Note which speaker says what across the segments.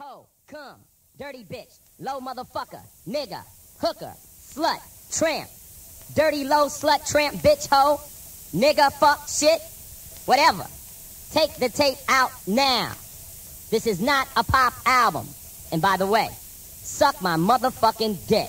Speaker 1: Ho, cum, dirty bitch, low motherfucker, nigga, hooker, slut, tramp, dirty low slut, tramp, bitch, ho, nigga, fuck, shit, whatever. Take the tape out now. This is not a pop album. And by the way, suck my motherfucking dick.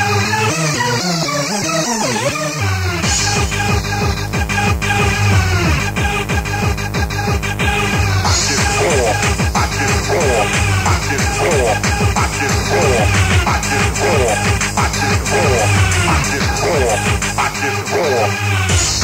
Speaker 1: raw, I get raw, I get raw, I get raw, I get raw, I get raw, I get raw.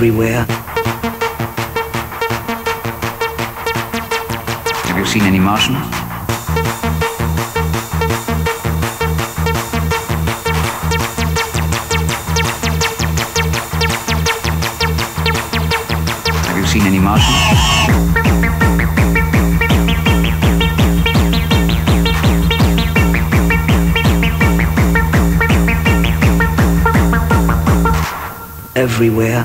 Speaker 2: Everywhere. Have you seen any Martians? Have you seen any Martians? everywhere.